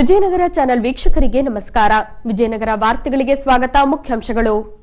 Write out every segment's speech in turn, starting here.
Vijayanagara channel ವೀಕ್ಷಕರಿಗೆ ನಮಸ್ಕಾರ. ವಿಜಯನಗರ ವಾರ್ತೆಗಳಿಗೆ ಸ್ವಾಗತ. ಮುಖ್ಯಾಂಶಗಳು.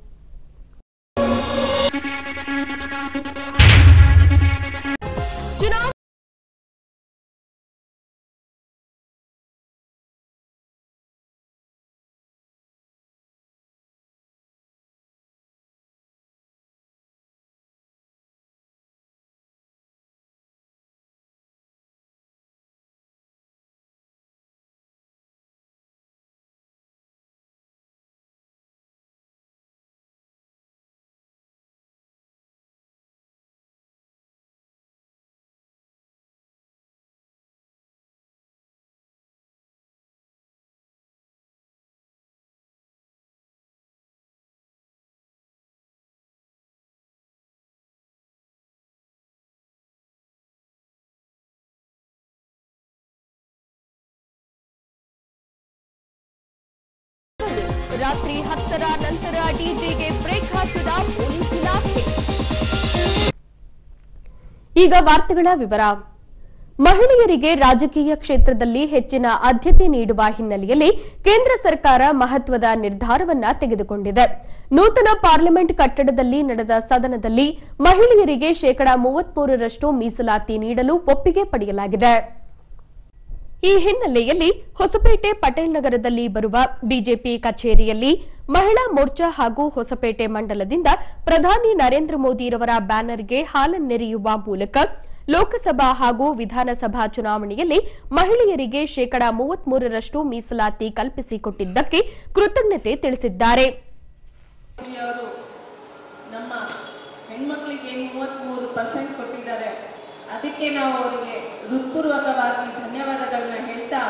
ರಾತ್ರಿ ಹತ್ತರ ನಂತರ ಡಿಜೆಗೆ ಬ್ರೇಕ್ ಹಾಕಿದ ಪೊಲೀಸ್ ಇಲಾಖೆ. ಈಗ ವಾರ್ತೆಗಳ ವಿವರ. ಮಹಿಳೆಯರಿಗೆ ರಾಜಕೀಯ ಕ್ಷೇತ್ರದಲ್ಲಿ ಹೆಚ್ಚಿನ ಆದ್ಯತೆ ನೀಡುವ ಹಿನ್ನೆಲೆಯಲ್ಲಿ ಕೇಂದ್ರ ಸರ್ಕಾರ ಮಹತ್ವದ ನಿರ್ಧಾರವನ್ನ ತೆಗೆದುಕೊಂಡಿದೆ. ನೂತನ ಪಾರ್ಲಿಮೆಂಟ್ ಕಟ್ಟಡದಲ್ಲಿ ನಡೆದ ಸದನದಲ್ಲಿ ಮಹಿಳೆಯರಿಗೆ ಶೇಕಡಾ ಮೂವತ್ಮೂರರಷ್ಟು ಮೀಸಲಾತಿ ನೀಡಲು ಒಪ್ಪಿಗೆ ಪಡೆಯಲಾಗಿದೆ. ಈ ಹಿನ್ನೆಲೆಯಲ್ಲಿ ಹೊಸಪೇಟೆ ಪಟೇಲ್ ನಗರದಲ್ಲಿ ಬರುವ ಬಿಜೆಪಿ ಕಚೇರಿಯಲ್ಲಿ ಮಹಿಳಾ ಮೋರ್ಚಾ ಹಾಗೂ ಹೊಸಪೇಟೆ ಮಂಡಲದಿಂದ ಪ್ರಧಾನಿ ನರೇಂದ್ರ ಮೋದಿರವರ ಬ್ಯಾನರ್ಗೆ ಹಾಲನ್ನೆರೆಯುವ ಮೂಲಕ ಲೋಕಸಭಾ ಹಾಗೂ ವಿಧಾನಸಭಾ ಚುನಾವಣೆಯಲ್ಲಿ ಮಹಿಳೆಯರಿಗೆ ಶೇಕಡಾ ಮೂವತ್ಮೂರರಷ್ಟು ಮೀಸಲಾತಿ ಕಲ್ಪಿಸಿಕೊಟ್ಟಿದ್ದಕ್ಕೆ ಕೃತಜ್ಞತೆ ತಿಳಿಸಿದ್ದಾರೆ. ಅದಕ್ಕೆ ನಾವು ಅವರಿಗೆ ಹೃತ್ಪೂರ್ವಕವಾಗಿ ಧನ್ಯವಾದಗಳನ್ನ ಹೇಳ್ತಾ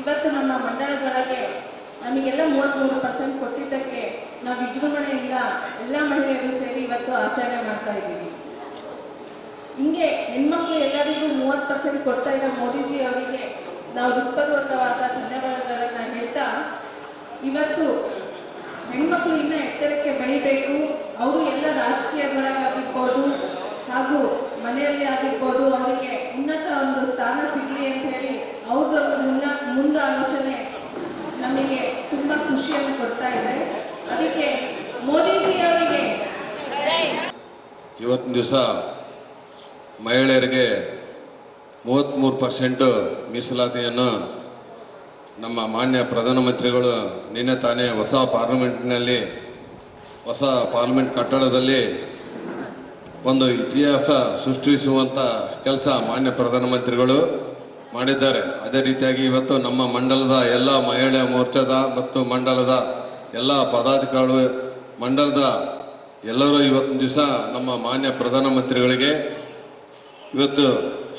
ಇವತ್ತು ನಮ್ಮ ಮಂಡಳದೊಳಗೆ ನಮಗೆಲ್ಲ ಮೂವತ್ತ್ಮೂರು ಪರ್ಸೆಂಟ್ ಕೊಟ್ಟಿದ್ದಕ್ಕೆ ನಾವು ವಿಜೃಂಭಣೆಯಿಂದ ಎಲ್ಲ ಮಹಿಳೆಯರು ಸೇರಿ ಇವತ್ತು ಆಚರಣೆ ಮಾಡ್ತಾ ಇದ್ದೀವಿ. ಹಿಂಗೆ ಹೆಣ್ಮಕ್ಳು ಎಲ್ಲರಿಗೂ ಮೂವತ್ತು ಪರ್ಸೆಂಟ್ ಕೊಡ್ತಾ ಇರೋ ಮೋದಿಜಿ ಅವರಿಗೆ ನಾವು ಹೃತ್ಪೂರ್ವಕವಾದ ಧನ್ಯವಾದಗಳನ್ನ ಹೇಳ್ತಾ ಇವತ್ತು ಹೆಣ್ಮಕ್ಳು ಇನ್ನೂ ಎತ್ತರಕ್ಕೆ ಬೆಳಿಬೇಕು. ಅವರು ಎಲ್ಲ ರಾಜಕೀಯದೊಳಗಾಗಿರ್ಬೋದು ಹಾಗೂ ಮನೆಯಲ್ಲಿ ಆಗಿರ್ಬೋದು ಅವರಿಗೆ ಉನ್ನತ ಒಂದು ಸ್ಥಾನ ಸಿಗಲಿ ಅಂತ ಹೇಳಿ ಅವ್ರದ್ದು ಮುನ್ನ, ಮುಂದ ಆಲೋಚನೆ ನಮಗೆ ತುಂಬ ಖುಷಿಯನ್ನು ಕೊಡ್ತಾ ಇದೆ. ಅದಕ್ಕೆ ಮೋದಿಜಿ ಅವರಿಗೆ ಇವತ್ತಿನ ದಿವಸ ಮಹಿಳೆಯರಿಗೆ ಮೂವತ್ತ್ಮೂರು ಪರ್ಸೆಂಟು ಮೀಸಲಾತಿಯನ್ನು ನಮ್ಮ ಮಾನ್ಯ ಪ್ರಧಾನಮಂತ್ರಿಗಳು ನಿನ್ನೆ ತಾನೇ ಹೊಸ ಪಾರ್ಲಿಮೆಂಟ್ನಲ್ಲಿ ಹೊಸ ಪಾರ್ಲಿಮೆಂಟ್ ಕಟ್ಟಡದಲ್ಲಿ ಒಂದು ಇತಿಹಾಸ ಸೃಷ್ಟಿಸುವಂಥ ಕೆಲಸ ಮಾನ್ಯ ಪ್ರಧಾನಮಂತ್ರಿಗಳು ಮಾಡಿದ್ದಾರೆ. ಅದೇ ರೀತಿಯಾಗಿ ಇವತ್ತು ನಮ್ಮ ಮಂಡಲದ ಎಲ್ಲ ಮಹಿಳಾ ಮೋರ್ಚಾದ ಮತ್ತು ಮಂಡಲದ ಎಲ್ಲ ಪದಾಧಿಕಾರಿಗಳು, ಮಂಡಲದ ಎಲ್ಲರೂ ಇವತ್ತಿನ ದಿವಸ ನಮ್ಮ ಮಾನ್ಯ ಪ್ರಧಾನಮಂತ್ರಿಗಳಿಗೆ ಇವತ್ತು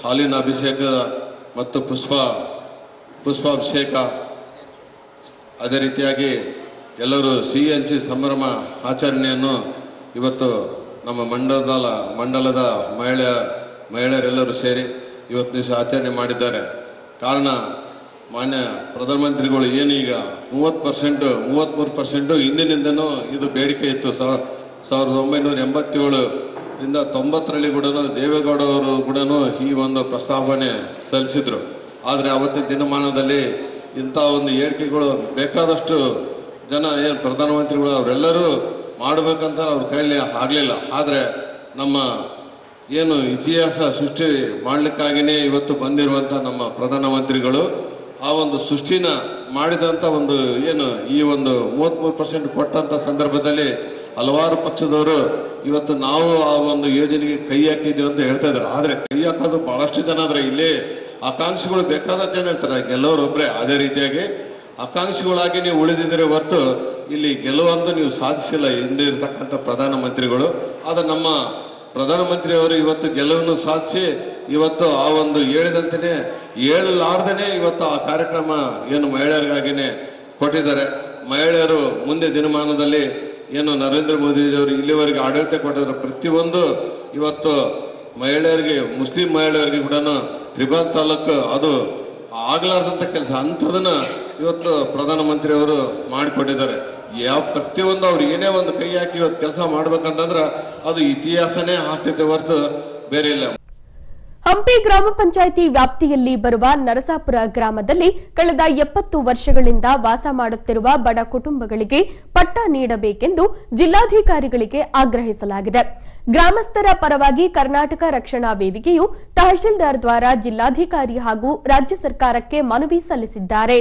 ಹಾಲಿನ ಅಭಿಷೇಕ ಮತ್ತು ಪುಷ್ಪ, ಪುಷ್ಪಾಭಿಷೇಕ. ಅದೇ ರೀತಿಯಾಗಿ ಎಲ್ಲರೂ ಸಿಹಿ ಹಂಚಿ ಸಂಭ್ರಮ ಆಚರಣೆಯನ್ನು ಇವತ್ತು ನಮ್ಮ ಮಂಡಲದ ಮಂಡಲದ ಮಹಿಳೆಯ ಮಹಿಳೆಯರೆಲ್ಲರೂ ಸೇರಿ ಇವತ್ತು ದಿವಸ ಆಚರಣೆ ಮಾಡಿದ್ದಾರೆ. ಕಾರಣ ಮಾನ್ಯ ಪ್ರಧಾನಮಂತ್ರಿಗಳು ಏನು ಈಗ ಮೂವತ್ತು ಪರ್ಸೆಂಟು ಮೂವತ್ತ್ಮೂರು ಪರ್ಸೆಂಟು ಹಿಂದಿನಿಂದನೂ ಇದು ಬೇಡಿಕೆ ಇತ್ತು. ಸಾವಿರ ಸಾವಿರದ ಒಂಬೈನೂರ ಎಂಬತ್ತೇಳು ಇಂದ ತೊಂಬತ್ತರಲ್ಲಿ ಕೂಡ ದೇವೇಗೌಡ ಅವರು ಕೂಡ ಈ ಒಂದು ಪ್ರಸ್ತಾವನೆ ಸಲ್ಲಿಸಿದರು. ಆದರೆ ಅವತ್ತಿನ ದಿನಮಾನದಲ್ಲಿ ಇಂಥ ಒಂದು ಹೇಳಿಕೆಗಳು ಬೇಕಾದಷ್ಟು ಜನ ಏನು ಪ್ರಧಾನಮಂತ್ರಿಗಳು ಅವರೆಲ್ಲರೂ ಮಾಡಬೇಕಂತ ಅವ್ರ ಕೈಯಲ್ಲಿ ಆಗಲಿಲ್ಲ. ಆದರೆ ನಮ್ಮ ಏನು ಇತಿಹಾಸ ಸೃಷ್ಟಿ ಮಾಡಲಿಕ್ಕಾಗಿಯೇ ಇವತ್ತು ಬಂದಿರುವಂಥ ನಮ್ಮ ಪ್ರಧಾನಮಂತ್ರಿಗಳು ಆ ಒಂದು ಸೃಷ್ಟಿನ ಮಾಡಿದಂಥ ಒಂದು ಏನು ಈ ಒಂದು ಮೂವತ್ತ್ಮೂರು ಪರ್ಸೆಂಟ್ ಕೊಟ್ಟಂಥ ಸಂದರ್ಭದಲ್ಲಿ ಹಲವಾರು ಪಕ್ಷದವರು ಇವತ್ತು ನಾವು ಆ ಒಂದು ಯೋಜನೆಗೆ ಕೈ ಹಾಕಿದ್ದೀವಿ ಅಂತ ಹೇಳ್ತಾ ಇದ್ದಾರೆ. ಆದರೆ ಕೈ ಹಾಕೋದು ಭಾಳಷ್ಟು ಜನ ಆದರೆ ಇಲ್ಲಿ ಆಕಾಂಕ್ಷಿಗಳು ಬೇಕಾದ ಜನ ಹೇಳ್ತಾರೆ ಕೆಲವರೊಬ್ಬರೇ ಅದೇ ರೀತಿಯಾಗಿ ಆಕಾಂಕ್ಷಿಗಳಾಗಿ ನೀವು ಉಳಿದಿದ್ದೀರಿ ಹೊರತು ಇಲ್ಲಿ ಗೆಲುವಂತೂ ನೀವು ಸಾಧಿಸಿಲ್ಲ ಹಿಂದೆ ಇರ್ತಕ್ಕಂಥ ಪ್ರಧಾನಮಂತ್ರಿಗಳು. ಆದರೆ ನಮ್ಮ ಪ್ರಧಾನಮಂತ್ರಿಯವರು ಇವತ್ತು ಗೆಲುವನ್ನು ಸಾಧಿಸಿ, ಇವತ್ತು ಆ ಒಂದು ಹೇಳಿದಂತೆಯೇ ಹೇಳಲಾರ್ದೇ ಇವತ್ತು ಆ ಕಾರ್ಯಕ್ರಮ ಏನು ಮಹಿಳೆಯರಿಗಾಗಿನೇ ಕೊಟ್ಟಿದ್ದಾರೆ. ಮಹಿಳೆಯರು ಮುಂದೆ ದಿನಮಾನದಲ್ಲಿ ಏನು ನರೇಂದ್ರ ಮೋದಿಯವರು ಇಲ್ಲಿವರೆಗೆ ಆಡಳಿತ ಕೊಟ್ಟಿದ್ದಾರೆ. ಪ್ರತಿಯೊಂದು ಇವತ್ತು ಮಹಿಳೆಯರಿಗೆ, ಮುಸ್ಲಿಂ ಮಹಿಳೆಯರಿಗೆ ಕೂಡ ತ್ರಿಬಲ್ ತಾಲೂಕು ಅದು ಆಗಲಾರ್ದಂಥ ಕೆಲಸ. ಅಂಥದನ್ನ ಇವತ್ತು ಪ್ರಧಾನಮಂತ್ರಿಯವರು ಮಾಡಿಕೊಟ್ಟಿದ್ದಾರೆ. ಯಾವ ಪ್ರತಿಯೊಂದು ಅವ್ರು ಏನೇ ಒಂದು ಕೈ ಹಾಕಿ ಇವತ್ತು ಕೆಲಸ ಮಾಡ್ಬೇಕಂತಂದ್ರೆ ಅದು ಇತಿಹಾಸನೇ ಆಗ್ತೈತೆ ಹೊರತು ಬೇರೆ ಇಲ್ಲ. ಹಂಪಿ ಗ್ರಾಮ ಪಂಚಾಯಿತಿ ವ್ಯಾಪ್ತಿಯಲ್ಲಿ ಬರುವ ನರಸಾಪುರ ಗ್ರಾಮದಲ್ಲಿ ಕಳೆದ ಎಪ್ಪತ್ತು ವರ್ಷಗಳಿಂದ ವಾಸ ಮಾಡುತ್ತಿರುವ ಬಡ ಕುಟುಂಬಗಳಿಗೆ ಪಟ್ಟ ನೀಡಬೇಕೆಂದು ಜಿಲ್ಲಾಧಿಕಾರಿಗಳಿಗೆ ಆಗ್ರಹಿಸಲಾಗಿದೆ. ಗ್ರಾಮಸ್ಥರ ಪರವಾಗಿ ಕರ್ನಾಟಕ ರಕ್ಷಣಾ ವೇದಿಕೆಯು ತಹಶೀಲ್ದಾರ್ ದ್ವಾರ ಜಿಲ್ಲಾಧಿಕಾರಿ ಹಾಗೂ ರಾಜ್ಯ ಸರ್ಕಾರಕ್ಕೆ ಮನವಿ ಸಲ್ಲಿಸಿದ್ದಾರೆ.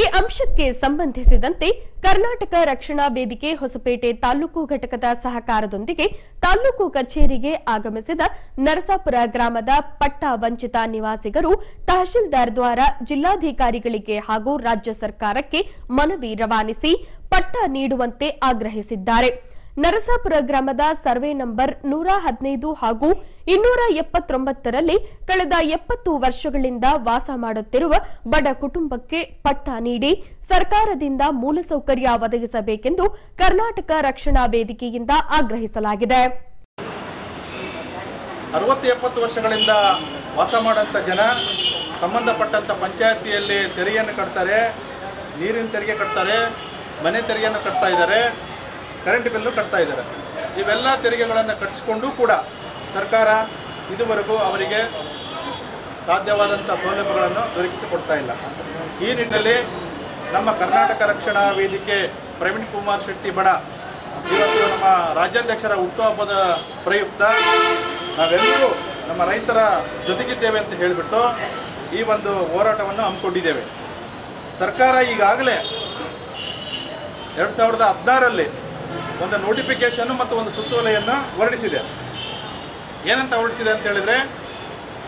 ಈ ಅಂಶಕ್ಕೆ ಸಂಬಂಧಿಸಿದಂತೆ ಕರ್ನಾಟಕ ರಕ್ಷಣಾ ವೇದಿಕೆ ಹೊಸಪೇಟೆ ತಾಲೂಕು ಘಟಕದ ಸಹಕಾರದೊಂದಿಗೆ ತಾಲೂಕು ಕಚೇರಿಗೆ ಆಗಮಿಸಿದ ನರಸಾಪುರ ಗ್ರಾಮದ ಪಟ್ಟ ವಂಚಿತ ನಿವಾಸಿಗರು ತಹಶೀಲ್ದಾರ್ ದ್ವಾರ ಜಿಲ್ಲಾಧಿಕಾರಿಗಳಿಗೆ ಹಾಗೂ ರಾಜ್ಯ ಸರ್ಕಾರಕ್ಕೆ ಮನವಿ ರವಾನಿಸಿ ಪಟ್ಟ ನೀಡುವಂತೆ ಆಗ್ರಹಿಸಿದ್ದಾರೆ. ನರಸಾಪುರ ಗ್ರಾಮದ ಸರ್ವೆ ನಂಬರ್ ನೂರ ಹದಿನೈದು ಹಾಗೂ ಇನ್ನೂರ ಎಪ್ಪತ್ತೊಂಬತ್ತರಲ್ಲಿ ಕಳೆದ ಎಪ್ಪತ್ತು ವರ್ಷಗಳಿಂದ ವಾಸ ಮಾಡುತ್ತಿರುವ ಬಡ ಕುಟುಂಬಕ್ಕೆ ಪಟ್ಟ ನೀಡಿ ಸರ್ಕಾರದಿಂದ ಮೂಲಸೌಕರ್ಯ ಒದಗಿಸಬೇಕೆಂದು ಕರ್ನಾಟಕ ರಕ್ಷಣಾ ವೇದಿಕೆಯಿಂದ ಆಗ್ರಹಿಸಲಾಗಿದೆ. ವರ್ಷಗಳಿಂದ ವಾಸ ಜನ, ಸಂಬಂಧಪಟ್ಟಂತ ಪಂಚಾಯತಿಯಲ್ಲಿ ತೆರಿಗೆಯನ್ನು ಕಟ್ತಾರೆ, ನೀರಿನ ತೆರಿಗೆ ಕಟ್ತಾರೆ, ಮನೆ ತೆರಿಗೆಯನ್ನು ಕಟ್ತಾ ಇದ್ದಾರೆ. ಕರೆಂಟ್ ಬಿಲ್ಲು ಕಟ್ತಾ ಇದ್ದಾರೆ. ಇವೆಲ್ಲ ತೆರಿಗೆಗಳನ್ನು ಕಟ್ಟಿಸ್ಕೊಂಡು ಕೂಡ ಸರ್ಕಾರ ಇದುವರೆಗೂ ಅವರಿಗೆ ಸಾಧ್ಯವಾದಂಥ ಸೌಲಭ್ಯಗಳನ್ನು ದೊರಕಿಸಿಕೊಡ್ತಾ ಇಲ್ಲ. ಈ ನಿಟ್ಟಿನಲ್ಲಿ ನಮ್ಮ ಕರ್ನಾಟಕ ರಕ್ಷಣಾ ವೇದಿಕೆ ಪ್ರವೀಣ್ ಕುಮಾರ್ ಶೆಟ್ಟಿ ಬಡ, ಇವತ್ತು ನಮ್ಮ ರಾಜ್ಯಾಧ್ಯಕ್ಷರ ಹುಟ್ಟುಹಬ್ಬದ ಪ್ರಯುಕ್ತ ನಾವೆಲ್ಲರೂ ನಮ್ಮ ರೈತರ ಜೊತೆಗಿದ್ದೇವೆ ಅಂತ ಹೇಳಿಬಿಟ್ಟು ಈ ಒಂದು ಹೋರಾಟವನ್ನು ಹಮ್ಮಿಕೊಂಡಿದ್ದೇವೆ. ಸರ್ಕಾರ ಈಗಾಗಲೇ ಎರಡು ಸಾವಿರದ ಹದಿನಾರರಲ್ಲಿ ಒಂದು ನೋಟಿಫಿಕೇಶನ್ ಮತ್ತು ಒಂದು ಸುತ್ತೋಲೆಯನ್ನು ಹೊರಡಿಸಿದೆ. ಏನಂತ ಹೊರಡಿಸಿದೆ ಅಂತ ಹೇಳಿದರೆ,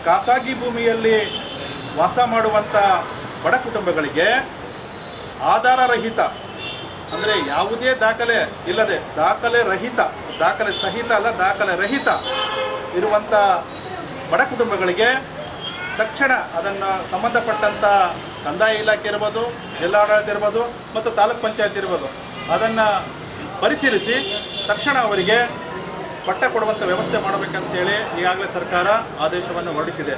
ಖಾಸಗಿ ಭೂಮಿಯಲ್ಲಿ ವಾಸ ಮಾಡುವಂಥ ಬಡ ಕುಟುಂಬಗಳಿಗೆ ಆಧಾರ ರಹಿತ, ಅಂದರೆ ಯಾವುದೇ ದಾಖಲೆ ಇಲ್ಲದೆ ದಾಖಲೆ ರಹಿತ, ದಾಖಲೆ ಸಹಿತ ಅಲ್ಲ, ದಾಖಲೆ ರಹಿತ ಇರುವಂಥ ಬಡ ಕುಟುಂಬಗಳಿಗೆ ತಕ್ಷಣ ಅದನ್ನು ಸಂಬಂಧಪಟ್ಟಂಥ ಕಂದಾಯ ಇಲಾಖೆ ಇರ್ಬೋದು, ಜಿಲ್ಲಾಡಳಿತ ಇರ್ಬೋದು ಮತ್ತು ತಾಲೂಕ್ ಪಂಚಾಯತ್ ಇರ್ಬೋದು, ಅದನ್ನು ಪರಿಶೀಲಿಸಿ ತಕ್ಷಣ ಅವರಿಗೆ ಪಟ್ಟ ಕೊಡುವಂಥ ವ್ಯವಸ್ಥೆ ಮಾಡಬೇಕಂತೇಳಿ ಈಗಾಗಲೇ ಸರ್ಕಾರ ಆದೇಶವನ್ನು ಹೊರಡಿಸಿದೆ.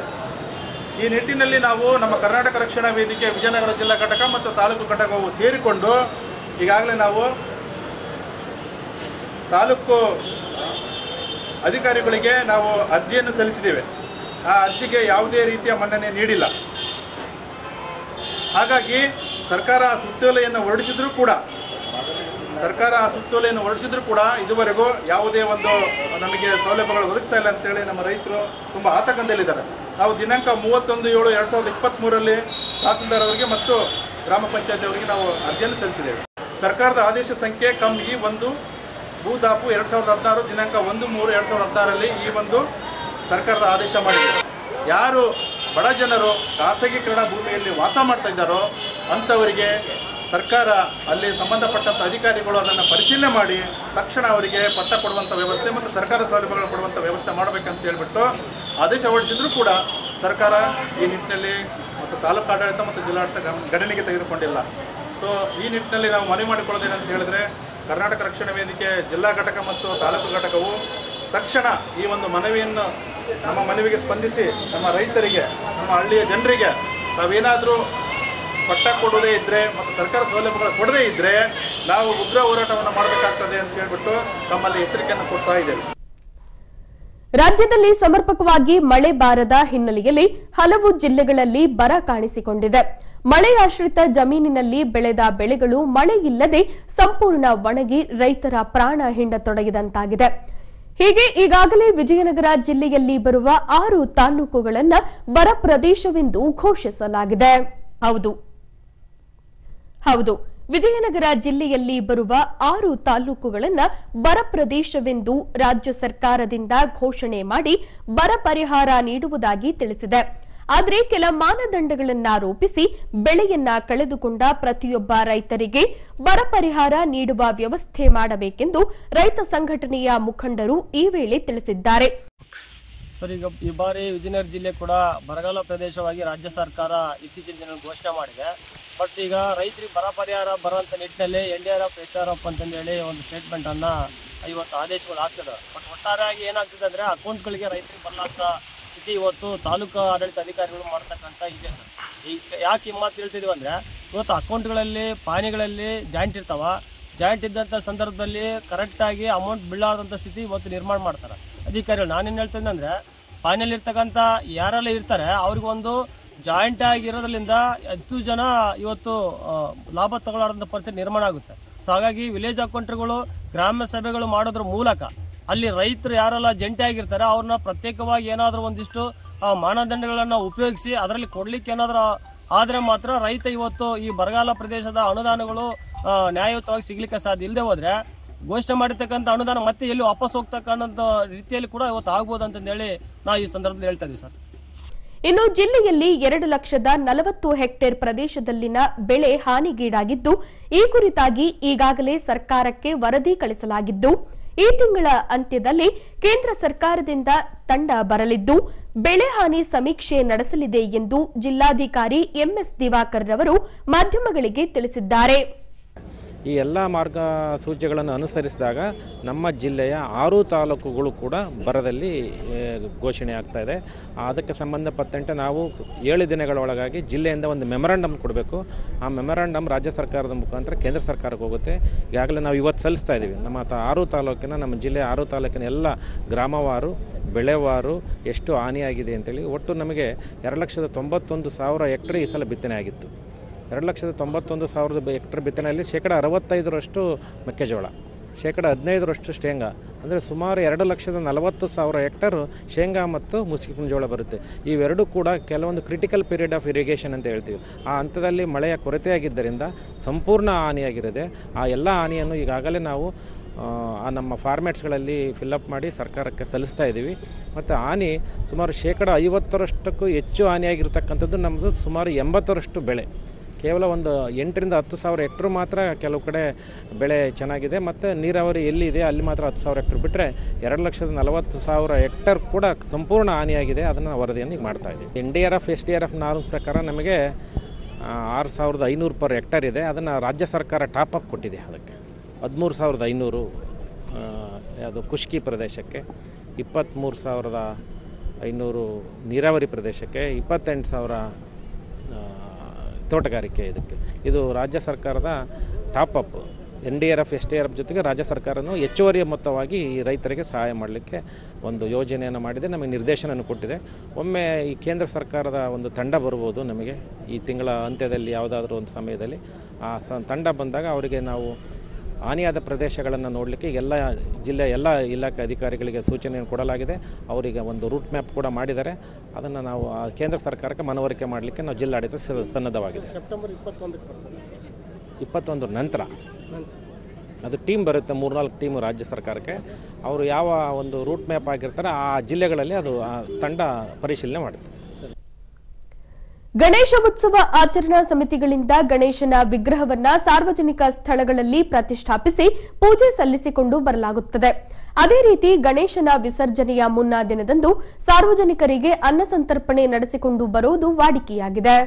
ಈ ನಿಟ್ಟಿನಲ್ಲಿ ನಾವು ನಮ್ಮ ಕರ್ನಾಟಕ ರಕ್ಷಣಾ ವೇದಿಕೆ, ವಿಜಯನಗರ ಜಿಲ್ಲಾ ಘಟಕ ಮತ್ತು ತಾಲೂಕು ಘಟಕವು ಸೇರಿಕೊಂಡು ಈಗಾಗಲೇ ನಾವು ತಾಲೂಕು ಅಧಿಕಾರಿಗಳಿಗೆ ನಾವು ಅರ್ಜಿಯನ್ನು ಸಲ್ಲಿಸಿದ್ದೇವೆ. ಆ ಅರ್ಜಿಗೆ ಯಾವುದೇ ರೀತಿಯ ಮನ್ನಣೆ ನೀಡಿಲ್ಲ. ಹಾಗಾಗಿ ಸರ್ಕಾರ ಸುತ್ತೋಲೆಯನ್ನು ಹೊರಡಿಸಿದರೂ ಕೂಡ ಸರ್ಕಾರ ಆ ಸುತ್ತೋಲೆಯನ್ನು ಹೊರಡಿಸಿದ್ರು ಕೂಡ ಇದುವರೆಗೂ ಯಾವುದೇ ಒಂದು ನಮಗೆ ಸೌಲಭ್ಯಗಳು ಒದಗಿಸ್ತಾ ಇಲ್ಲ ಅಂತೇಳಿ ನಮ್ಮ ರೈತರು ತುಂಬ ಆತಂಕದಲ್ಲಿದ್ದಾರೆ. ನಾವು ದಿನಾಂಕ ಮೂವತ್ತೊಂದು ಏಳು ಎರಡು ಸಾವಿರದ ಇಪ್ಪತ್ತ್ಮೂರರಲ್ಲಿ ತಹಸೀಲ್ದಾರ್ ಅವರಿಗೆ ಮತ್ತು ಗ್ರಾಮ ಪಂಚಾಯತ್ ಅವರಿಗೆ ನಾವು ಅರ್ಜಿಯನ್ನು ಸಲ್ಲಿಸಿದ್ದೇವೆ. ಸರ್ಕಾರದ ಆದೇಶ ಸಂಖ್ಯೆ ಕಮ್ಮಿ ಒಂದು ಭೂದಾಪು ಎರಡು ಸಾವಿರದ ಹದಿನಾರು, ದಿನಾಂಕ ಒಂದು ಮೂರು ಎರಡು ಸಾವಿರದ ಹದಿನಾರರಲ್ಲಿ ಈ ಒಂದು ಸರ್ಕಾರದ ಆದೇಶ ಮಾಡಿದೆ. ಯಾರು ಬಡ ಜನರು ಖಾಸಗೀಕರಣ ಭೂಮಿಯಲ್ಲಿ ವಾಸ ಮಾಡ್ತಾ ಇದ್ದಾರೋ ಅಂಥವರಿಗೆ ಸರ್ಕಾರ ಅಲ್ಲಿ ಸಂಬಂಧಪಟ್ಟಂಥ ಅಧಿಕಾರಿಗಳು ಅದನ್ನು ಪರಿಶೀಲನೆ ಮಾಡಿ ತಕ್ಷಣ ಅವರಿಗೆ ಪಟ್ಟ ಕೊಡುವಂಥ ವ್ಯವಸ್ಥೆ ಮತ್ತು ಸರ್ಕಾರ ಸೌಲಭ್ಯಗಳು ಕೊಡುವಂಥ ವ್ಯವಸ್ಥೆ ಮಾಡಬೇಕಂತ ಹೇಳಿಬಿಟ್ಟು ಆದೇಶ ಹೊರಡಿಸಿದ್ರು ಕೂಡ ಸರ್ಕಾರ ಈ ನಿಟ್ಟಿನಲ್ಲಿ ಮತ್ತು ತಾಲೂಕು ಆಡಳಿತ ಮತ್ತು ಜಿಲ್ಲಾಡಳಿತ ಗಣನೆಗೆ ತೆಗೆದುಕೊಂಡಿಲ್ಲ. ಸೊ ಈ ನಿಟ್ಟಿನಲ್ಲಿ ನಾವು ಮನವಿ ಮಾಡಿಕೊಳ್ಳೋದೇನಂತ ಹೇಳಿದ್ರೆ ಕರ್ನಾಟಕ ರಕ್ಷಣಾ ವೇದಿಕೆ ಜಿಲ್ಲಾ ಘಟಕ ಮತ್ತು ತಾಲೂಕು ಘಟಕವು ತಕ್ಷಣ ಈ ಒಂದು ಮನವಿಯನ್ನು ನಮ್ಮ ಮನವಿಗೆ ಸ್ಪಂದಿಸಿ ನಮ್ಮ ರೈತರಿಗೆ, ನಮ್ಮ ಹಳ್ಳಿಯ ಜನರಿಗೆ ತಾವೇನಾದರೂ ಪಟ್ಟ ಕೊಡೋದೇ ಇದ್ದರೆ ಮತ್ತು ಸರ್ಕಾರ ಸೌಲಭ್ಯಗಳು ಕೊಡದೇ ಇದ್ದರೆ ನಾವು ಉಗ್ರ ಹೋರಾಟವನ್ನು ಮಾಡಬೇಕಾಗ್ತದೆ ಅಂತ ಹೇಳ್ಬಿಟ್ಟು ತಮ್ಮಲ್ಲಿ ಎಚ್ಚರಿಕೆಯನ್ನು ಕೊಡ್ತಾ ಇದ್ದೇವೆ. ರಾಜ್ಯದಲ್ಲಿ ಸಮರ್ಪಕವಾಗಿ ಮಳೆ ಬಾರದ ಹಿನ್ನೆಲೆಯಲ್ಲಿ ಹಲವು ಜಿಲ್ಲೆಗಳಲ್ಲಿ ಬರ ಕಾಣಿಸಿಕೊಂಡಿದೆ. ಮಳೆಯಾಶ್ರಿತ ಜಮೀನಿನಲ್ಲಿ ಬೆಳೆದ ಬೆಳೆಗಳು ಮಳೆ ಇಲ್ಲದೆ ಸಂಪೂರ್ಣ ಒಣಗಿ ರೈತರ ಪ್ರಾಣ ಹಿಂಡತೊಡಗಿದಂತಾಗಿದೆ ಹೀಗೆ ಈಗಾಗಲೇ ವಿಜಯನಗರ ಜಿಲ್ಲೆಯಲ್ಲಿ ಬರುವ ಆರು ತಾಲೂಕುಗಳನ್ನು ಬರ ಪ್ರದೇಶವೆಂದು ಘೋಷಿಸಲಾಗಿದೆ. ಹೌದು. ಹೌದು. ವಿಜಯನಗರ ಜಿಲ್ಲೆಯಲ್ಲಿ ಬರುವ ಆರು ತಾಲೂಕುಗಳನ್ನ ಬರ ಪ್ರದೇಶವೆಂದು ರಾಜ್ಯ ಸರ್ಕಾರದಿಂದ ಘೋಷಣೆ ಮಾಡಿ ಬರ ಪರಿಹಾರ ನೀಡುವುದಾಗಿ ತಿಳಿಸಿದೆ. ಆದರೆ ಕೆಲ ಮಾನದಂಡಗಳನ್ನ ರೂಪಿಸಿ ಬೆಳೆಯನ್ನ ಕಳೆದುಕೊಂಡ ಪ್ರತಿಯೊಬ್ಬ ರೈತರಿಗೆ ಬರ ಪರಿಹಾರ ನೀಡುವ ವ್ಯವಸ್ಥೆ ಮಾಡಬೇಕೆಂದು ರೈತ ಸಂಘಟನೆಯ ಮುಖಂಡರು ಈ ವೇಳೆ ತಿಳಿಸಿದ್ದಾರೆ. ಸರ್, ಈಗ ಈ ಬಾರಿ ವಿಜಯನಗರ ಜಿಲ್ಲೆ ಕೂಡ ಬರಗಾಲ ಪ್ರದೇಶವಾಗಿ ರಾಜ್ಯ ಸರ್ಕಾರ ಇತ್ತೀಚಿನ ದಿನ ಘೋಷಣೆ ಮಾಡಿದೆ. ಬಟ್ ಈಗ ರೈತರಿಗೆ ಬರ ಪರಿಹಾರ ಬರೋಂಥ ನಿಟ್ಟಿನಲ್ಲಿ N D R F S R F ಅಂತಂದೇಳಿ ಒಂದು ಸ್ಟೇಟ್ಮೆಂಟನ್ನು ಇವತ್ತು ಆದೇಶಗಳು ಆಗ್ತದೆ ಬಟ್ ಒಟ್ಟಾರೆಯಾಗಿ ಏನಾಗ್ತದೆ ಅಂದರೆ ಅಕೌಂಟ್ಗಳಿಗೆ ರೈತರಿಗೆ ಬರಲಾರ್ದ ಸ್ಥಿತಿ ಇವತ್ತು ತಾಲೂಕು ಆಡಳಿತ ಅಧಿಕಾರಿಗಳು ಮಾಡ್ತಕ್ಕಂಥ ಇದೆ ಸರ್. ಈಗ ಯಾಕೆ ಈ ಮಾತು ಹೇಳ್ತಿದೀವಿ ಅಂದರೆ ಇವತ್ತು ಅಕೌಂಟ್ಗಳಲ್ಲಿ ಪಾನಿಗಳಲ್ಲಿ ಜಾಯಿಂಟ್ ಇರ್ತಾವ. ಜಾಯಿಂಟ್ ಇದ್ದಂಥ ಸಂದರ್ಭದಲ್ಲಿ ಕರೆಕ್ಟಾಗಿ ಅಮೌಂಟ್ ಬೀಳಾರ್ದಂಥ ಸ್ಥಿತಿ ಇವತ್ತು ನಿರ್ಮಾಣ ಮಾಡ್ತಾರೆ. ಅಧಿಕಾರಿಗಳು ನಾನೇನು ಹೇಳ್ತೇನೆ ಅಂದರೆ ಫೈನಲ್ ಇರ್ತಕ್ಕಂಥ ಯಾರೆಲ್ಲ ಇರ್ತಾರೆ, ಅವ್ರಿಗೊಂದು ಜಾಯಿಂಟ್ ಆಗಿರೋದ್ರಿಂದ ಹತ್ತು ಜನ ಇವತ್ತು ಲಾಭ ತಗೊಳ್ಳೋಂಥ ಪರಿಸ್ಥಿತಿ ನಿರ್ಮಾಣ ಆಗುತ್ತೆ. ಸೊ ಹಾಗಾಗಿ ವಿಲೇಜ್ ಅಕೌಂಟ್ಗಳು ಗ್ರಾಮ ಸಭೆಗಳು ಮಾಡೋದ್ರ ಮೂಲಕ ಅಲ್ಲಿ ರೈತರು ಯಾರೆಲ್ಲ ಜಂಟಿ ಆಗಿರ್ತಾರೆ, ಅವ್ರನ್ನ ಪ್ರತ್ಯೇಕವಾಗಿ ಏನಾದರೂ ಒಂದಿಷ್ಟು ಮಾನದಂಡಗಳನ್ನ ಉಪಯೋಗಿಸಿ ಅದರಲ್ಲಿ ಕೊಡ್ಲಿಕ್ಕೆ ಏನಾದರೂ ಆದರೆ ಮಾತ್ರ ರೈತ ಇವತ್ತು ಈ ಬರಗಾಲ ಪ್ರದೇಶದ ಅನುದಾನಗಳು ನ್ಯಾಯಯುತವಾಗಿ ಸಿಗ್ಲಿಕ್ಕೆ ಸಾಧ್ಯ. ಇಲ್ಲದೆ ಹೋದರೆ ಘೋಷಣೆ ಮಾಡಿರ್ತಕ್ಕಂಥ ಅನುದಾನ ಮತ್ತೆ ಎಲ್ಲಿ ವಾಪಸ್ ಹೋಗ್ತಕ್ಕಂಥ ರೀತಿಯಲ್ಲಿ ಕೂಡ ಇವತ್ತು ಆಗ್ಬೋದು ಅಂತಂದೇಳಿ ನಾವು ಈ ಸಂದರ್ಭದಲ್ಲಿ ಹೇಳ್ತಾ ಇದ್ದೀವಿ ಸರ್. ಇನ್ನು ಜಿಲ್ಲೆಯಲ್ಲಿ ಎರಡು ಲಕ್ಷದ ನಲವತ್ತು ಹೆಕ್ಟೇರ್ ಪ್ರದೇಶದಲ್ಲಿನ ಬೆಳೆ ಹಾನಿಗೀಡಾಗಿದ್ದು, ಈ ಕುರಿತಾಗಿ ಈಗಾಗಲೇ ಸರ್ಕಾರಕ್ಕೆ ವರದಿ ಕಳಿಸಲಾಗಿದ್ದು, ಈ ತಿಂಗಳ ಅಂತ್ಯದಲ್ಲಿ ಕೇಂದ್ರ ಸರ್ಕಾರದಿಂದ ತಂಡ ಬರಲಿದ್ದು, ಬೆಳೆ ಹಾನಿ ಸಮೀಕ್ಷೆ ನಡೆಸಲಿದೆ ಎಂದು ಜಿಲ್ಲಾಧಿಕಾರಿ ಎಂಎಸ್ ದಿವಾಕರ್ ಅವರು ಮಾಧ್ಯಮಗಳಿಗೆ ತಿಳಿಸಿದ್ದಾರೆ. ಈ ಎಲ್ಲ ಮಾರ್ಗಸೂಚಿಗಳನ್ನು ಅನುಸರಿಸಿದಾಗ ನಮ್ಮ ಜಿಲ್ಲೆಯ ಆರು ತಾಲೂಕುಗಳು ಕೂಡ ಬರದಲ್ಲಿ ಘೋಷಣೆ ಆಗ್ತಾ ಇದೆ. ಅದಕ್ಕೆ ಸಂಬಂಧಪಟ್ಟಂತೆ ನಾವು ಏಳು ದಿನಗಳ ಒಳಗಾಗಿ ಜಿಲ್ಲೆಯಿಂದ ಒಂದು ಮೆಮೊರಾಂಡಮ್ ಕೊಡಬೇಕು. ಆ ಮೆಮೊರಾಂಡಮ್ ರಾಜ್ಯ ಸರ್ಕಾರದ ಮುಖಾಂತರ ಕೇಂದ್ರ ಸರ್ಕಾರಕ್ಕೆ ಹೋಗುತ್ತೆ. ಈಗಾಗಲೇ ನಾವು ಇವತ್ತು ಸಲ್ಲಿಸ್ತಾ ಇದ್ದೀವಿ. ನಮ್ಮ ಆರು ತಾಲೂಕಿನ, ನಮ್ಮ ಜಿಲ್ಲೆಯ ಆರು ತಾಲೂಕಿನ ಎಲ್ಲ ಗ್ರಾಮವಾರು, ಬೆಳೆವಾರು ಎಷ್ಟು ಹಾನಿಯಾಗಿದೆ ಅಂತೇಳಿ ಒಟ್ಟು ನಮಗೆ ಎರಡು ಲಕ್ಷದ ತೊಂಬತ್ತೊಂದು ಸಾವಿರ ಎಕರೆ ಈ ಸಲ ಬಿತ್ತನೆ ಆಗಿತ್ತು. ಎರಡು ಲಕ್ಷದ ತೊಂಬತ್ತೊಂದು ಸಾವಿರದ ಹೆಕ್ಟರ್ ಬಿತ್ತನೆಯಲ್ಲಿ ಶೇಕಡ ಅರವತ್ತೈದರಷ್ಟು ಮೆಕ್ಕೆಜೋಳ, ಶೇಕಡ ಹದಿನೈದರಷ್ಟು ಶೇಂಗಾ. ಅಂದರೆ ಸುಮಾರು ಎರಡು ಲಕ್ಷದ ನಲವತ್ತು ಸಾವಿರ ಹೆಕ್ಟರ್ ಶೇಂಗಾ ಮತ್ತು ಮುಸುಕಿನ ಜೋಳ ಬರುತ್ತೆ. ಇವೆರಡೂ ಕೂಡ ಕೆಲವೊಂದು ಕ್ರಿಟಿಕಲ್ ಪೀರಿಯಡ್ ಆಫ್ ಇರಿಗೇಷನ್ ಅಂತ ಹೇಳ್ತೀವಿ. ಆ ಹಂತದಲ್ಲಿ ಮಳೆಯ ಕೊರತೆಯಾಗಿದ್ದರಿಂದ ಸಂಪೂರ್ಣ ಹಾನಿಯಾಗಿರದೆ ಆ ಎಲ್ಲ ಹಾನಿಯನ್ನು ಈಗಾಗಲೇ ನಾವು, ಆ ನಮ್ಮ ಫಾರ್ಮ್ಯಾಟ್ಸ್ಗಳಲ್ಲಿ ಫಿಲ್ಅಪ್ ಮಾಡಿ ಸರ್ಕಾರಕ್ಕೆ ಸಲ್ಲಿಸ್ತಾ ಇದ್ದೀವಿ. ಮತ್ತು ಹಾನಿ ಸುಮಾರು ಶೇಕಡ ಐವತ್ತರಷ್ಟಕ್ಕೂ ಹೆಚ್ಚು ಹಾನಿಯಾಗಿರ್ತಕ್ಕಂಥದ್ದು ನಮ್ಮದು ಸುಮಾರು ಎಂಬತ್ತರಷ್ಟು ಬೆಳೆ. ಕೇವಲ ಒಂದು ಎಂಟರಿಂದ ಹತ್ತು ಸಾವಿರ ಹೆಕ್ಟ್ರು ಮಾತ್ರ ಕೆಲವು ಕಡೆ ಬೆಳೆ ಚೆನ್ನಾಗಿದೆ. ಮತ್ತು ನೀರಾವರಿ ಎಲ್ಲಿದೆ? ಅಲ್ಲಿ ಮಾತ್ರ ಹತ್ತು ಸಾವಿರ ಹೆಕ್ಟ್ರ್ ಬಿಟ್ಟರೆ ಎರಡು ಲಕ್ಷದ ನಲವತ್ತು ಸಾವಿರ ಹೆಕ್ಟರ್ ಕೂಡ ಸಂಪೂರ್ಣ ಹಾನಿಯಾಗಿದೆ. ಅದನ್ನು ವರದಿಯನ್ನು ಈಗ ಮಾಡ್ತಾ ಇದ್ದೀವಿ. N D R F, S D R F norms ಪ್ರಕಾರ ನಮಗೆ ಆರು ಸಾವಿರದ ಐನೂರು ಪರ್ ಹೆಕ್ಟರ್ ಇದೆ. ಅದನ್ನು ರಾಜ್ಯ ಸರ್ಕಾರ ಟಾಪ್ ಅಪ್ ಕೊಟ್ಟಿದೆ ಅದಕ್ಕೆ. ಹದಿಮೂರು ಸಾವಿರದ ಐನೂರು ಯಾವುದು ಖುಷ್ಕಿ ಪ್ರದೇಶಕ್ಕೆ ಇಪ್ಪತ್ತ್ಮೂರು ಸಾವಿರದ ಐನೂರು ನೀರಾವರಿ ಪ್ರದೇಶಕ್ಕೆ, ಇಪ್ಪತ್ತೆಂಟು ಸಾವಿರ ತೋಟಗಾರಿಕೆ ಇದಕ್ಕೆ. ಇದು ರಾಜ್ಯ ಸರ್ಕಾರದ top up. N D R F, S D R F ಜೊತೆಗೆ ರಾಜ್ಯ ಸರ್ಕಾರನೂ ಹೆಚ್ಚುವರಿ ಮೊತ್ತವಾಗಿ ಈ ರೈತರಿಗೆ ಸಹಾಯ ಮಾಡಲಿಕ್ಕೆ ಒಂದು ಯೋಜನೆಯನ್ನು ಮಾಡಿದೆ, ನಮಗೆ ನಿರ್ದೇಶನವನ್ನು ಕೊಟ್ಟಿದೆ. ಒಮ್ಮೆ ಈ ಕೇಂದ್ರ ಸರ್ಕಾರದ ಒಂದು ತಂಡ ಬರ್ಬೋದು ನಮಗೆ ಈ ತಿಂಗಳ ಅಂತ್ಯದಲ್ಲಿ ಯಾವುದಾದ್ರೂ ಒಂದು ಸಮಯದಲ್ಲಿ. ಆ ತಂಡ ಬಂದಾಗ ಅವರಿಗೆ ನಾವು ಹಾನಿಯಾದ ಪ್ರದೇಶಗಳನ್ನು ನೋಡಲಿಕ್ಕೆ ಎಲ್ಲ ಜಿಲ್ಲೆ ಎಲ್ಲ ಇಲಾಖೆ ಅಧಿಕಾರಿಗಳಿಗೆ ಸೂಚನೆಯನ್ನು ಕೊಡಲಾಗಿದೆ. ಅವರಿಗೆ ಒಂದು ರೂಟ್ ಮ್ಯಾಪ್ ಕೂಡ ಮಾಡಿದ್ದಾರೆ. ಅದನ್ನು ನಾವು ಕೇಂದ್ರ ಸರ್ಕಾರಕ್ಕೆ ಮನವರಿಕೆ ಮಾಡಲಿಕ್ಕೆ ನಾವು ಜಿಲ್ಲಾಡಳಿತ ಸನ್ನದ್ಧವಾಗಿದೆ. ಇಪ್ಪತ್ತೊಂದು ನಂತರ? ಅದು ಟೀಮ್ ಬರುತ್ತೆ ಮೂರ್ನಾಲ್ಕು ಟೀಮು ರಾಜ್ಯ ಸರ್ಕಾರಕ್ಕೆ. ಅವರು ಯಾವ ಒಂದು ರೂಟ್ ಮ್ಯಾಪ್ ಆಗಿರ್ತಾರೆ ಆ ಜಿಲ್ಲೆಗಳಲ್ಲಿ ಅದು ಆ ತಂಡ ಪರಿಶೀಲನೆ ಮಾಡುತ್ತೆ ಗಣೇಶ ಉತ್ಸವ ಆಚರಣಾ ಸಮಿತಿಗಳಿಂದ ಗಣೇಶನ ವಿಗ್ರಹವನ್ನ ಸಾರ್ವಜನಿಕ ಸ್ಥಳಗಳಲ್ಲಿ ಪ್ರತಿಷ್ಠಾಪಿಸಿ ಪೂಜೆ ಸಲ್ಲಿಸಿಕೊಂಡು ಬರಲಾಗುತ್ತದೆ. ಅದೇ ರೀತಿ ಗಣೇಶನ ವಿಸರ್ಜನೆಯ ಮುನ್ನಾ ದಿನದಂದು ಸಾರ್ವಜನಿಕರಿಗೆ ಅನ್ನಸಂತರ್ಪಣೆ ನಡೆಸಿಕೊಂಡು ಬರುವುದು ವಾಡಿಕೆಯಾಗಿದೆ.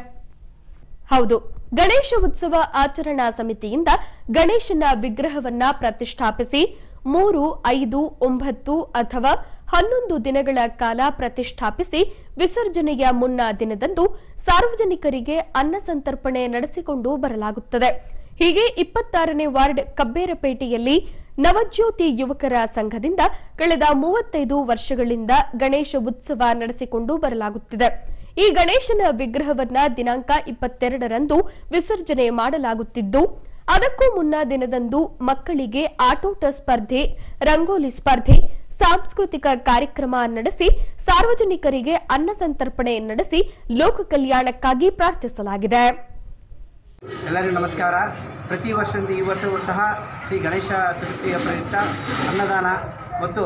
ಹೌದು ಗಣೇಶ ಉತ್ಸವ ಆಚರಣಾ ಸಮಿತಿಯಿಂದ ಗಣೇಶನ ವಿಗ್ರಹವನ್ನ ಪ್ರತಿಷ್ಠಾಪಿಸಿ ಮೂರು, ಐದು, ಒಂಬತ್ತು ಅಥವಾ ಹನ್ನೊಂದು ದಿನಗಳ ಕಾಲ ಪ್ರತಿಷ್ಠಾಪಿಸಿ ವಿಸರ್ಜನೆಯ ಮುನ್ನಾ ದಿನದಂದು ಸಾರ್ವಜನಿಕರಿಗೆ ಅನ್ನ ಸಂತರ್ಪಣೆ ನಡೆಸಿಕೊಂಡು ಬರಲಾಗುತ್ತದೆ. ಹೀಗೆ ಇಪ್ಪತ್ತಾರನೇ ವಾರ್ಡ್ ಕಬ್ಬೇರಪೇಟೆಯಲ್ಲಿ ನವಜ್ಯೋತಿ ಯುವಕರ ಸಂಘದಿಂದ ಕಳೆದ ಮೂವತ್ತೈದು ವರ್ಷಗಳಿಂದ ಗಣೇಶ ಉತ್ಸವ ನಡೆಸಿಕೊಂಡು ಬರಲಾಗುತ್ತಿದೆ. ಈ ಗಣೇಶನ ವಿಗ್ರಹವನ್ನ ದಿನಾಂಕ ಇಪ್ಪತ್ತೆರಡರಂದು ವಿಸರ್ಜನೆ ಮಾಡಲಾಗುತ್ತಿದ್ದು, ಅದಕ್ಕೂ ಮುನ್ನ ದಿನದಂದು ಮಕ್ಕಳಿಗೆ ಆಟೋಟ ಸ್ಪರ್ಧೆ, ರಂಗೋಲಿ ಸ್ಪರ್ಧೆ ಸಾಂಸ್ಕೃತಿಕ ಕಾರ್ಯಕ್ರಮ ನಡೆಸಿ, ಸಾರ್ವಜನಿಕರಿಗೆ ಅನ್ನ ಸಂತರ್ಪಣೆ ನಡೆಸಿ, ಲೋಕ ಕಲ್ಯಾಣಕ್ಕಾಗಿ ಪ್ರಾರ್ಥಿಸಲಾಗಿದೆ. ಎಲ್ಲರಿಗೂ ನಮಸ್ಕಾರ. ಪ್ರತಿ ವರ್ಷದಿಂದ ಈ ವರ್ಷವೂ ಸಹ ಶ್ರೀ ಗಣೇಶ ಚತುರ್ಥಿಯ ಪ್ರಯುಕ್ತ ಅನ್ನದಾನ ಮತ್ತು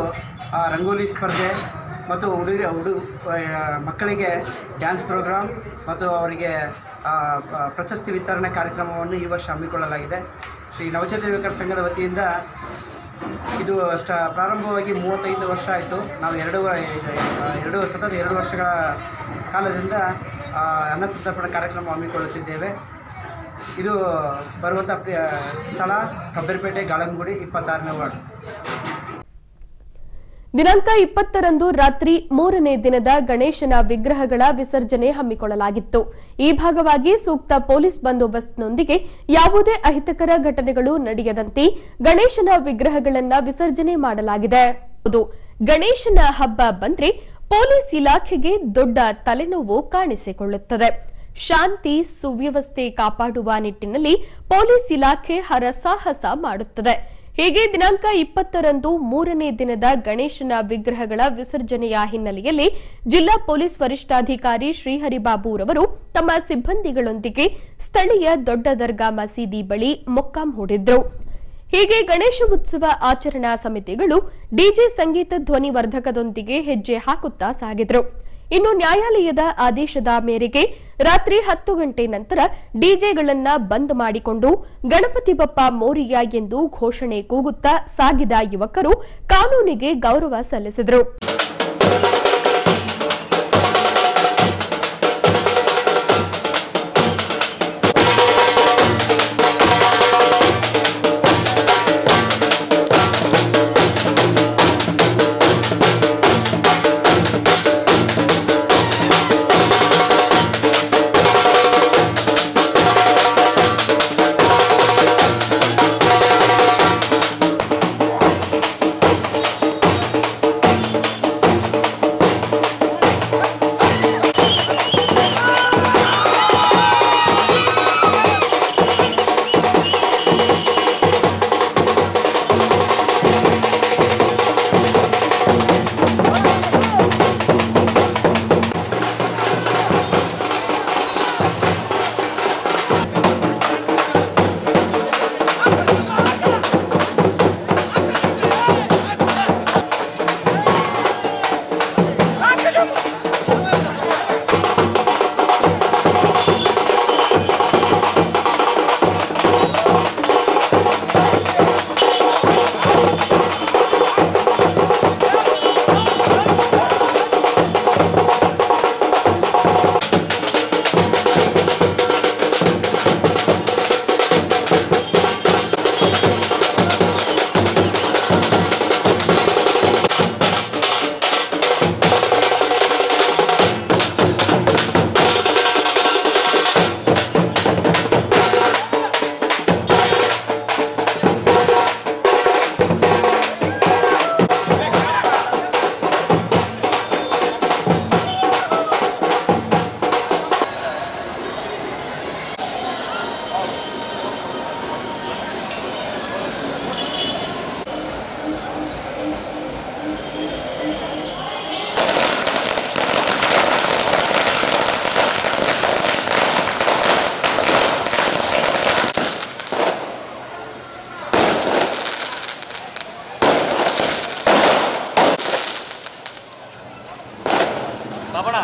ರಂಗೋಲಿ ಸ್ಪರ್ಧೆ ಮತ್ತು ಹುಡುಗ, ಹುಡು ಮಕ್ಕಳಿಗೆ ಡ್ಯಾನ್ಸ್ ಪ್ರೋಗ್ರಾಮ್ ಮತ್ತು ಅವರಿಗೆ ಪ್ರಶಸ್ತಿ ವಿತರಣೆ ಕಾರ್ಯಕ್ರಮವನ್ನು ಈ ವರ್ಷ ಹಮ್ಮಿಕೊಳ್ಳಲಾಗಿದೆ. ಶ್ರೀ ನವಚೇತ ಯುವಕರ ಸಂಘದ ವತಿಯಿಂದ ಇದು ಅಷ್ಟ ಪ್ರಾರಂಭವಾಗಿ ಮೂವತ್ತೈದು ವರ್ಷ ಆಯಿತು. ನಾವು ಎರಡು ಎರಡು ಸತತ ಎರಡು ವರ್ಷಗಳ ಕಾಲದಿಂದ ಅನ್ನ ಸಂತರ್ಪಣೆ ಕಾರ್ಯಕ್ರಮ ಹಮ್ಮಿಕೊಳ್ಳುತ್ತಿದ್ದೇವೆ. ಇದು ಬರುವಂಥ ಸ್ಥಳ ಕಬ್ಬರಿಪೇಟೆ, ಗಾಳಂಗುಡಿ, ಇಪ್ಪತ್ತಾರನೇ ವಾರ್ಡ್. ದಿನಾಂಕ ಇಪ್ಪತ್ತರಂದು ರಾತ್ರಿ ಮೂರನೇ ದಿನದ ಗಣೇಶನ ವಿಗ್ರಹಗಳ ವಿಸರ್ಜನೆ ಹಮ್ಮಿಕೊಳ್ಳಲಾಗಿತ್ತು. ಈ ಭಾಗವಾಗಿ ಸೂಕ್ತ ಪೊಲೀಸ್ ಬಂದೋಬಸ್ತ್ನೊಂದಿಗೆ ಯಾವುದೇ ಅಹಿತಕರ ಘಟನೆಗಳು ನಡೆಯದಂತೆ ಗಣೇಶನ ವಿಗ್ರಹಗಳನ್ನು ವಿಸರ್ಜನೆ ಮಾಡಲಾಗಿದೆ. ಗಣೇಶನ ಹಬ್ಬ ಬಂದ್ರೆ ಪೊಲೀಸ್ ಇಲಾಖೆಗೆ ದೊಡ್ಡ ತಲೆನೋವು ಕಾಣಿಸಿಕೊಳ್ಳುತ್ತದೆ. ಶಾಂತಿ, ಸುವ್ಯವಸ್ಥೆ ಕಾಪಾಡುವ ನಿಟ್ಟಿನಲ್ಲಿ ಪೊಲೀಸ್ ಇಲಾಖೆ ಹರಸಾಹಸ ಮಾಡುತ್ತದೆ. ಹೀಗೆ ದಿನಾಂಕ ಇಪ್ಪತ್ತರಂದು ಮೂರನೇ ದಿನದ ಗಣೇಶನ ವಿಗ್ರಹಗಳ ವಿಸರ್ಜನೆಯ ಹಿನ್ನೆಲೆಯಲ್ಲಿ ಜಿಲ್ಲಾ ಪೊಲೀಸ್ ವರಿಷ್ಠಾಧಿಕಾರಿ ಶ್ರೀಹರಿಬಾಬುರವರು ತಮ್ಮ ಸಿಬ್ಬಂದಿಗಳೊಂದಿಗೆ ಸ್ಥಳೀಯ ದೊಡ್ಡ ದರ್ಗಾ ಮಸೀದಿ ಬಳಿ ಮೊಕ್ಕಾಂ ಹೂಡಿದ್ರು. ಹೀಗೆ ಗಣೇಶ ಉತ್ಸವ ಆಚರಣಾ ಸಮಿತಿಗಳು ಡಿಜೆ ಸಂಗೀತ ಧ್ವನಿವರ್ಧಕದೊಂದಿಗೆ ಹೆಜ್ಜೆ ಹಾಕುತ್ತಾ ಸಾಗಿದ್ರು. ಇನ್ನು ನ್ಯಾಯಾಲಯದ ಆದೇಶದ ಮೇರೆಗೆ ರಾತ್ರಿ ಹತ್ತು ಗಂಟೆ ನಂತರ ಡಿಜೆಗಳನ್ನ ಬಂದ್ ಮಾಡಿಕೊಂಡು ಗಣಪತಿ ಬಪ್ಪ ಮೋರಿಯ ಎಂದು ಘೋಷಣೆ ಕೂಗುತ್ತಾ ಸಾಗಿದ ಯುವಕರು ಕಾನೂನಿಗೆ ಗೌರವ ಸಲ್ಲಿಸಿದರು. பாப்பனா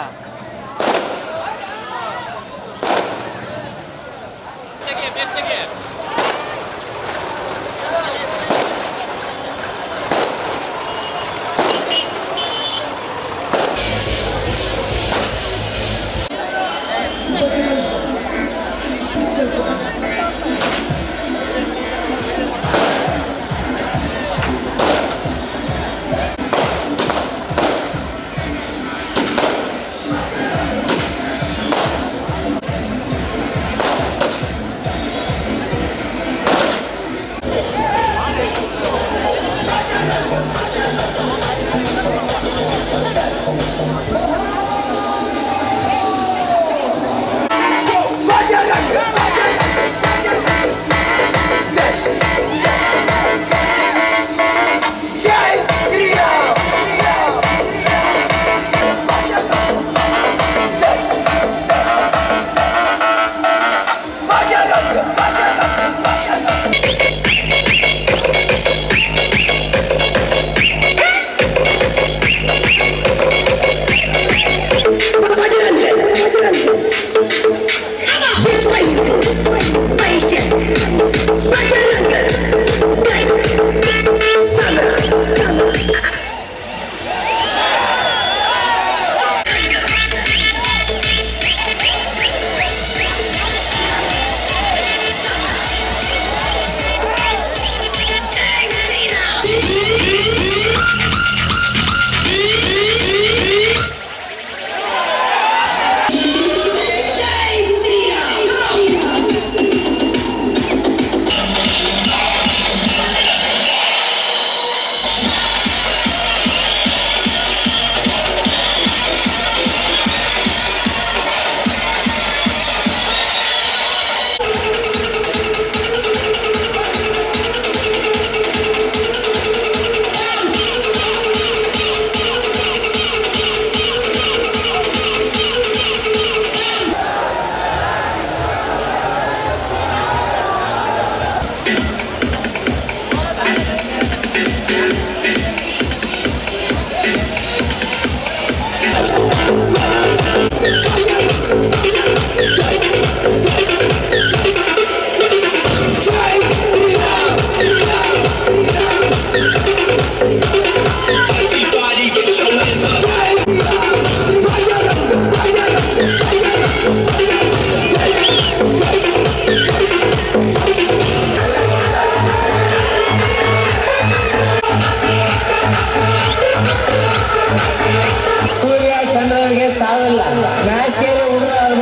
ಮ್ಯಾಚ್ಗೆ ಹುಡುಗ ಅವ್ರ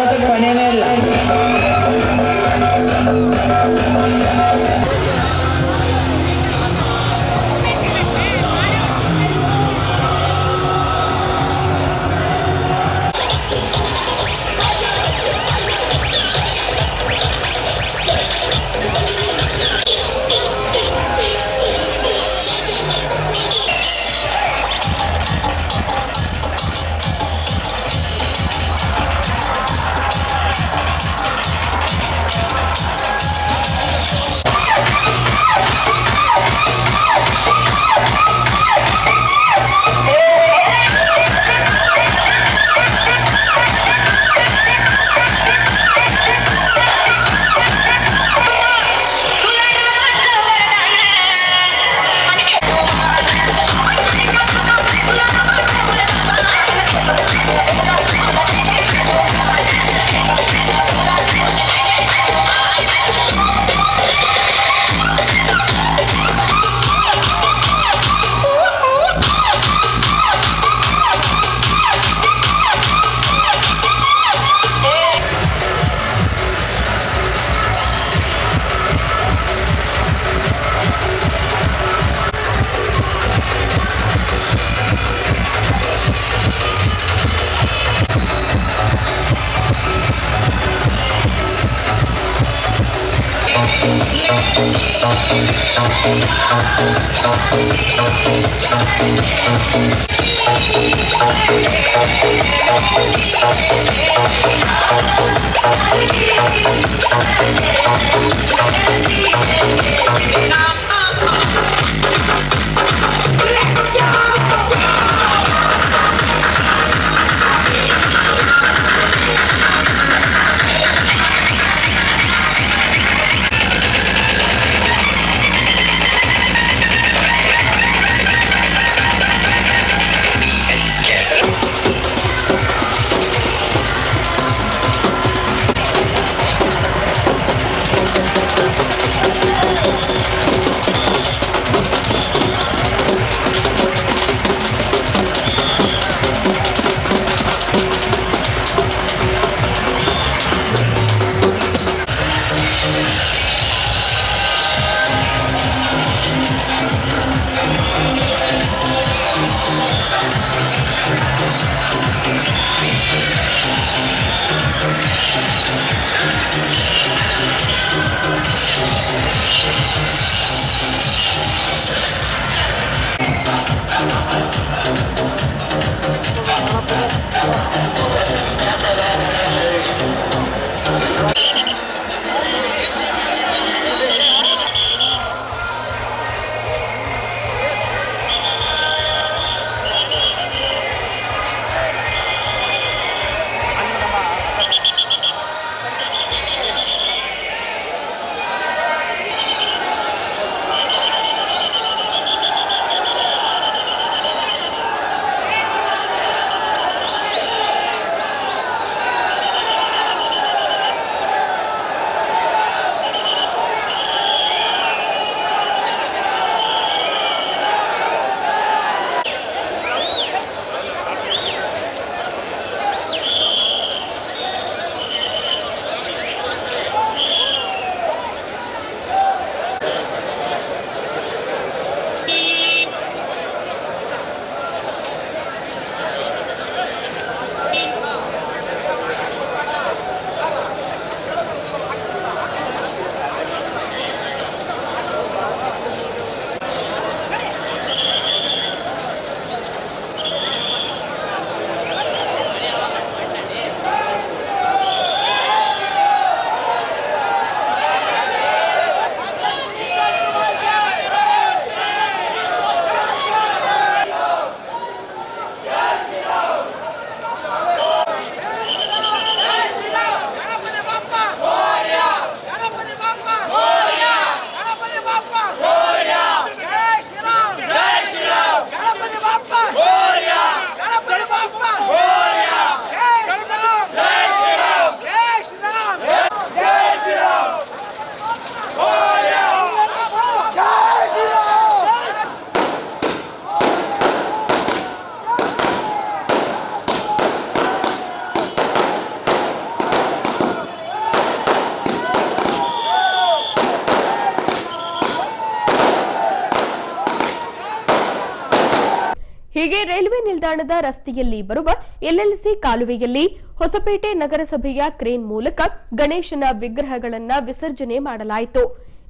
ಹೀಗೆ ರೈಲ್ವೆ ನಿಲ್ದಾಣದ ರಸ್ತೆಯಲ್ಲಿ ಬರುವ ಎಲ್ಎಲ್ಸಿ ಕಾಲುವೆಯಲ್ಲಿ ಹೊಸಪೇಟೆ ನಗರಸಭೆಯ ಕ್ರೇನ್ ಮೂಲಕ ಗಣೇಶನ ವಿಗ್ರಹಗಳನ್ನ ವಿಸರ್ಜನೆ ಮಾಡಲಾಯಿತು.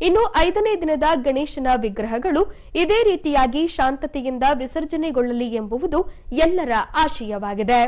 ಇನ್ನು ಐದನೇ ದಿನದ ಗಣೇಶನ ವಿಗ್ರಹಗಳು ಇದೇ ರೀತಿಯಾಗಿ ಶಾಂತತೆಯಿಂದ ವಿಸರ್ಜನೆಗೊಳ್ಳಲಿ ಎಂಬುವುದು ಎಲ್ಲರ ಆಶಯವಾಗಿದೆ.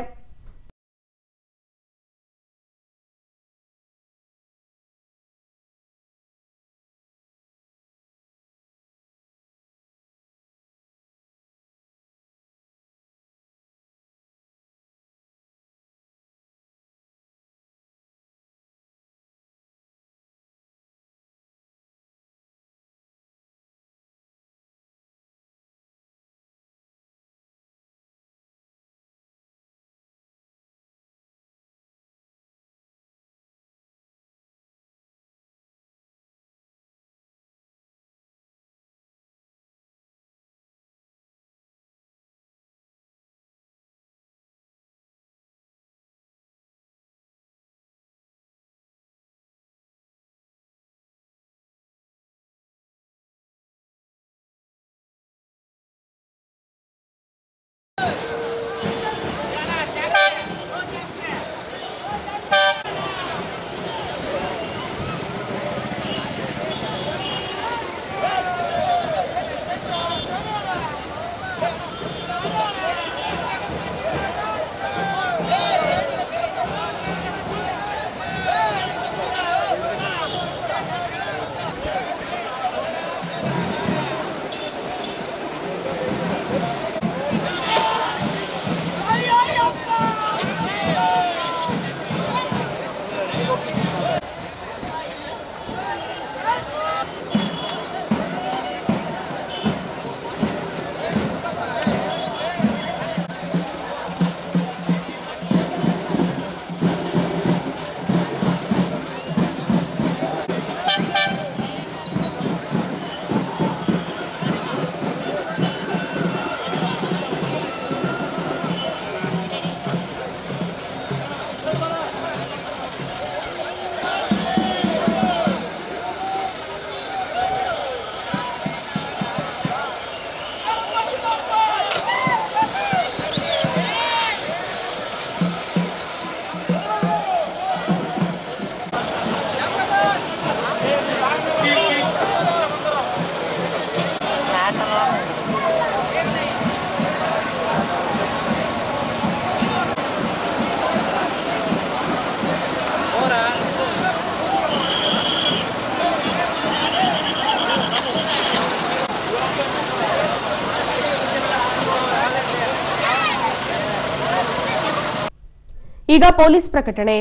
ಈಗ ಪೊಲೀಸ್ ಪ್ರಕಟಣೆ.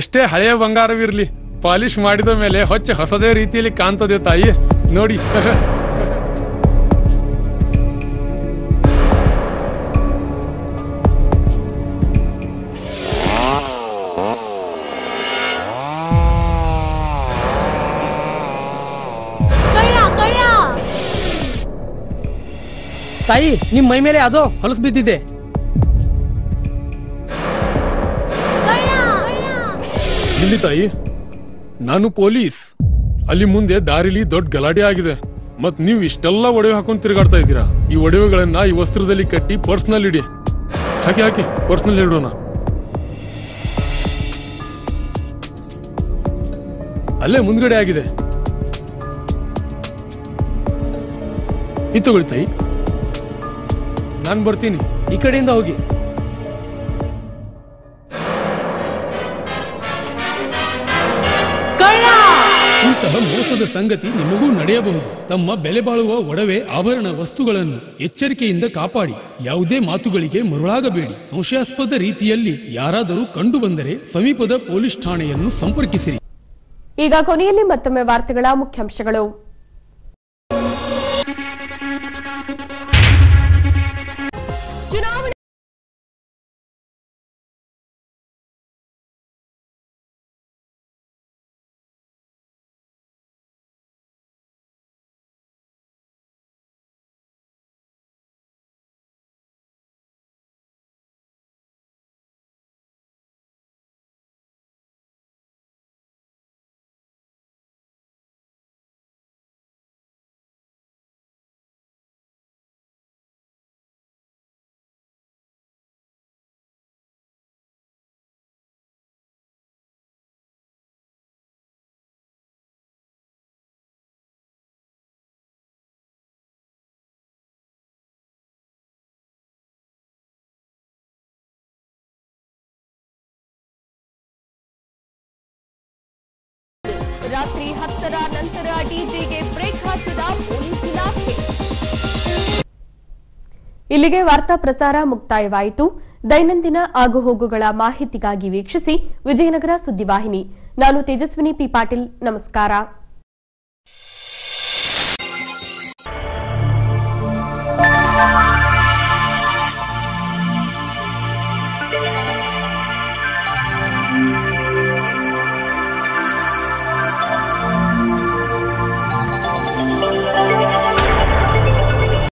ಎಷ್ಟೇ ಹಳೆಯ ಬಂಗಾರವಿರ್ಲಿ ಪಾಲಿಶ್ ಮಾಡಿದ ಮೇಲೆ ಹೊಚ್ಚ ಹೊಸದೇ ರೀತಿಯಲ್ಲಿ ಕಾಣ್ತದೆ ತಾಯಿ. ನೋಡಿ. ತಾಯಿ ನಿಮ್ ಮೈ ಮೇಲೆ ಅದು ಹೊಲಸು ಬಿದ್ದಿದೆ. ಇಲ್ಲಿ ತಾಯಿ, ನಾನು ಪೊಲೀಸ್. ಅಲ್ಲಿ ಮುಂದೆ ದಾರಿಲಿ ದೊಡ್ಡ ಗಲಾಟೆ ಆಗಿದೆ. ಮತ್ ನೀವು ಇಷ್ಟೆಲ್ಲ ಒಡವೆ ಹಾಕೊಂಡು ತಿರುಗಾಡ್ತಾ ಇದ್ದೀರಾ? ಈ ಒಡವೆಗಳನ್ನ ಈ ವಸ್ತ್ರದಲ್ಲಿ ಕಟ್ಟಿ ಪರ್ಸ್ನಲ್ಲಿ ಇಡಿ. ಹಾಕಿ ಹಾಕಿ ಪರ್ಸ್ನಲ್ಲಿ ಇಡೋಣ ಅಲ್ಲೇ ಮುಂದ್ಗಡೆ ಆಗಿದೆ. ಈ ತಗೊಳ್ಳಿ ತಾಯಿ. ನಾನು ಬರ್ತೀನಿ. ಈ ಕಡೆಯಿಂದ ಹೋಗಿ. ಮೋಸದ ಸಂಗತಿ ನಿಮಗೂ ನಡೆಯಬಹುದು. ತಮ್ಮ ಬೆಲೆ ಬಾಳುವ ಒಡವೆ, ಆಭರಣ ವಸ್ತುಗಳನ್ನು ಎಚ್ಚರಿಕೆಯಿಂದ ಕಾಪಾಡಿ. ಯಾವುದೇ ಮಾತುಗಳಿಗೆ ಮರುಳಾಗಬೇಡಿ. ಸಂಶಯಾಸ್ಪದ ರೀತಿಯಲ್ಲಿ ಯಾರಾದರೂ ಕಂಡು ಬಂದರೆ ಸಮೀಪದ ಪೊಲೀಸ್ ಠಾಣೆಯನ್ನು ಸಂಪರ್ಕಿಸಿರಿ. ಈಗ ಕೊನೆಯಲ್ಲಿ ಮತ್ತೊಮ್ಮೆ ವಾರ್ತೆಗಳ ಮುಖ್ಯಾಂಶಗಳು. ರಾತ್ರಿ ಹತ್ತರ ನಂತರ ಡಿಜೆಗೆ ಬ್ರೇಕ್ ಹಾಕಿದ ಪೊಲೀಸ್ ಇಲಾಖೆ. ಇಲ್ಲಿಗೆ ವಾರ್ತಾ ಪ್ರಸಾರ ಮುಕ್ತಾಯವಾಯಿತು. ದೈನಂದಿನ ಆಗುಹೋಗುಗಳ ಮಾಹಿತಿಗಾಗಿ ವೀಕ್ಷಿಸಿ ವಿಜಯನಗರ ಸುದ್ದಿವಾಹಿನಿ. ನಾನು ತೇಜಸ್ವಿನಿ ಪಿ ಪಾಟೀಲ್. ನಮಸ್ಕಾರ.